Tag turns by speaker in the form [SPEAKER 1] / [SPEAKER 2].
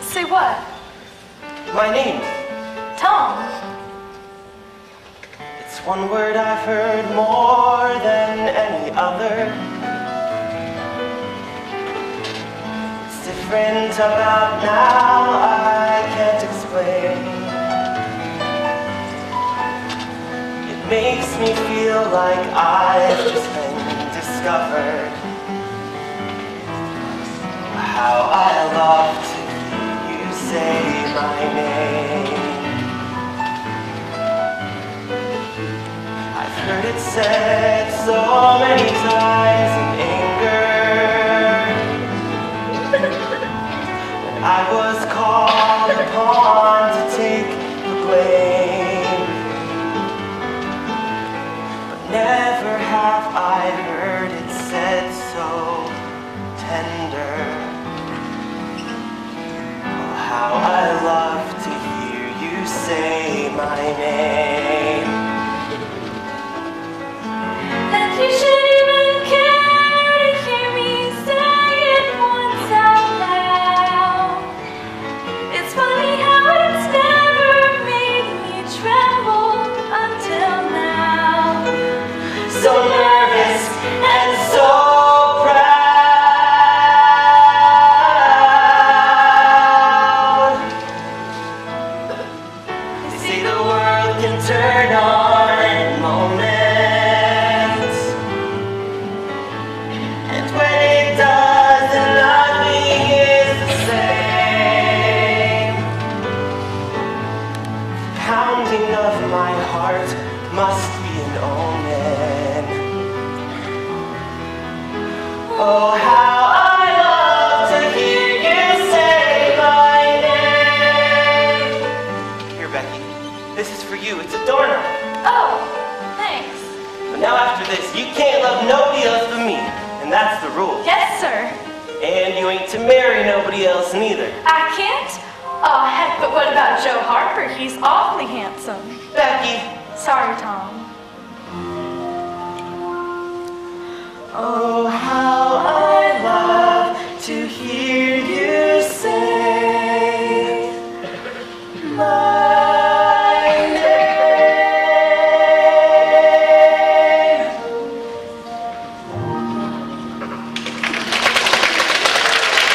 [SPEAKER 1] Say what?
[SPEAKER 2] My name.
[SPEAKER 1] Tom.
[SPEAKER 2] It's one word I've heard more than any other. It's different about now, I can't explain. It makes me feel like I've just been discovered. How I love my name. I've heard it said so many times in anger. And I was called upon to take the blame. But never have I heard it said so tender. Say Pounding of my heart must be an omen. Oh, how I love to hear you say my name. Here, Becky, this is for you. It's a doorknob.
[SPEAKER 1] Oh, thanks.
[SPEAKER 2] But now after this, you can't love nobody else but me, and that's the rule.
[SPEAKER 1] Yes, sir.
[SPEAKER 2] And you ain't to marry nobody else neither.
[SPEAKER 1] I can't? Oh, heck, but what about Joe Harper? He's awfully handsome.
[SPEAKER 2] Becky,
[SPEAKER 1] Sorry, Tom.
[SPEAKER 2] oh, how I love to hear